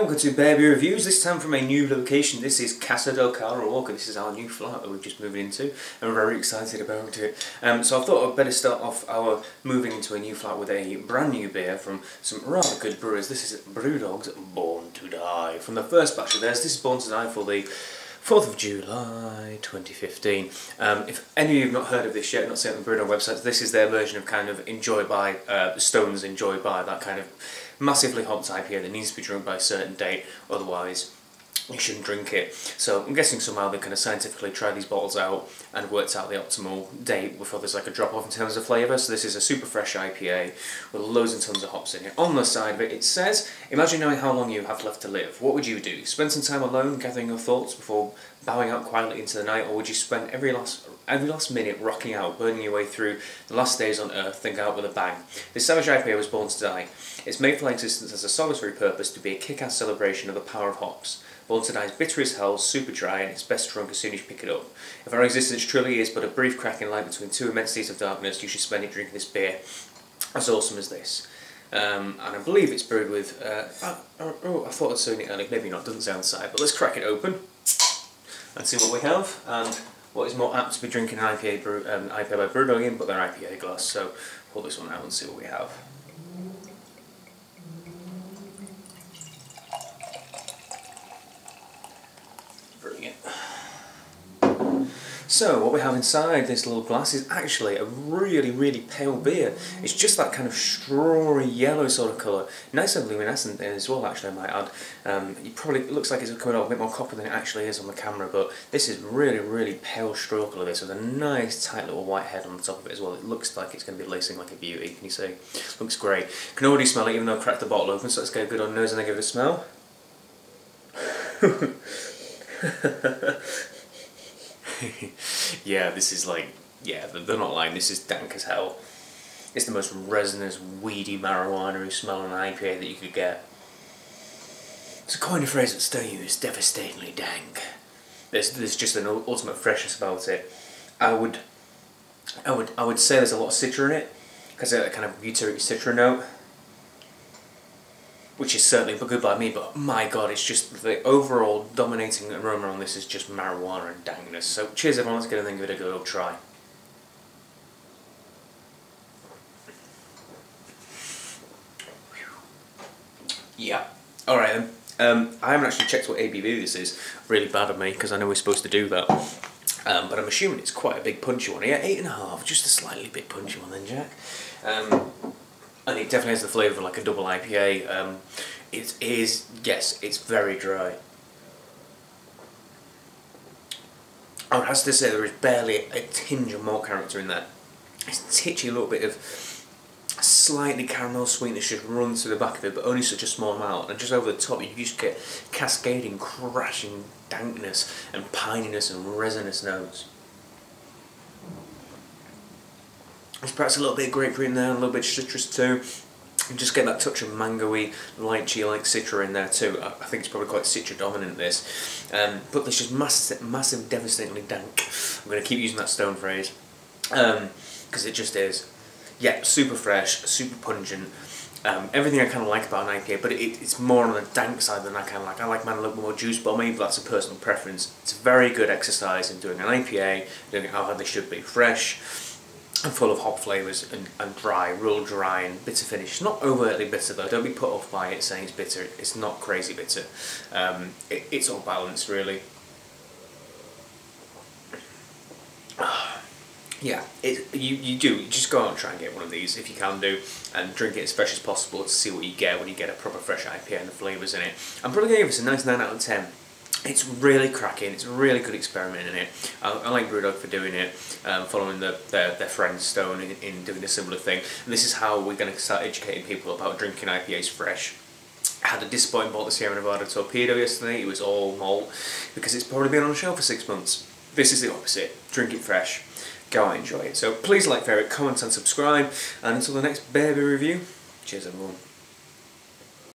welcome to Bear Beer Reviews, this time from a new location. This is Casa del Carro Walker. This is our new flat that we've just moved into, and we're very excited about it. Um, so I thought I'd better start off our moving into a new flat with a brand new beer from some rather good brewers. This is Brewdog's Born to Die. From the first batch of theirs, this is Born to Die for the 4th of July 2015. Um, if any of you have not heard of this yet, not seen it on the Brewdog website, this is their version of kind of Enjoy By, uh, Stones Enjoy By, that kind of massively hopped IPA that needs to be drunk by a certain date, otherwise you shouldn't drink it. So I'm guessing somehow they kind of scientifically try these bottles out and worked out the optimal date before there's like a drop off in terms of flavour. So this is a super fresh IPA with loads and tons of hops in it. On the side of it, it says, imagine knowing how long you have left to live. What would you do? Spend some time alone gathering your thoughts before bowing out quietly into the night, or would you spend every last every last minute rocking out, burning your way through the last days on Earth, then go out with a bang? This Savage IPA was born to die. It's made for existence as a solitary purpose to be a kick-ass celebration of the power of hops. Born to Die is bitter as hell, super dry, and it's best drunk as soon as you pick it up. If our existence truly is but a brief crack in light between two immensities of darkness, you should spend it drinking this beer as awesome as this. Um, and I believe it's brewed with, uh, oh, oh, I thought I'd seen it earlier, maybe not, doesn't sound side, but let's crack it open and see what we have, and what is more apt to be drinking an IPA, brew, um, IPA by Brewdog in, but their IPA glass, so pull this one out and see what we have. So what we have inside this little glass is actually a really, really pale beer. It's just that kind of strawy yellow sort of colour. Nice and luminescent as well, actually, I might add. Um, it probably looks like it's coming out a bit more copper than it actually is on the camera, but this is really, really pale straw colour this with a nice tight little white head on the top of it as well. It looks like it's going to be lacing like a beauty, can you see? Looks great. Can already smell it even though I cracked the bottle open, so let's get a good on nose and then give it a smell. yeah, this is like, yeah, they're not lying, this is dank as hell. It's the most resinous, weedy marijuana smelling IPA that you could get. It's a coin of phrase that still used, devastatingly dank. There's, there's just an ultimate freshness about it. I would, I would, I would say there's a lot of citra in it, because a kind of butyric citra note which is certainly for good by me, but my god, it's just the overall dominating aroma on this is just marijuana and dankness. So cheers everyone, let's get in and give it a good old try. Yeah. Alright then. Um, I haven't actually checked what ABV this is. Really bad of me, because I know we're supposed to do that. Um, but I'm assuming it's quite a big punchy one. Yeah, eight and a half, just a slightly bit punchy one then, Jack. Um, and it definitely has the flavour of like a double IPA. Um, it is, yes, it's very dry. I would have to say there is barely a tinge of malt character in there. It's titchy, a little bit of slightly caramel sweetness just runs through the back of it, but only such a small amount. And just over the top, you just get cascading, crashing dankness and pininess and resinous notes. There's perhaps a little bit of grapefruit in there, a little bit of citrus too. You just get that touch of mangoey, lychee like citra in there too. I, think it's probably quite citra dominant this. Um, but this just massive, massive, devastatingly dank. I'm going to keep using that stone phrase. Because um, it just is. Yeah, super fresh, super pungent. Um, everything I kind of like about an IPA, but it, it's more on the dank side than I kind of like. I like mine a little more juice but that's a personal preference. It's a very good exercise in doing an IPA, doing it how hard they should be. Fresh, and full of hop flavours and, and dry, real dry and bitter finish. Not overtly bitter though, don't be put off by it saying it's bitter, it's not crazy bitter. Um, it, it's all balanced really. yeah, it, you, you do, you just go out and try and get one of these if you can do and drink it as fresh as possible to see what you get when you get a proper fresh IPA and the flavours in it. I'm probably going to give this a nice 9 out of 10. It's really cracking, it's a really good experiment in it. I, I like Brewdog for doing it, um, following the, their, their friend Stone in, in doing a similar thing. And this is how we're going to start educating people about drinking IPAs fresh. I had a disappointing bottle of Sierra Nevada Torpedo yesterday, it was all malt, because it's probably been on the shelf for six months. This is the opposite, drink it fresh, go and enjoy it. So please like, favourite, comment and subscribe, and until the next Beer review, cheers everyone.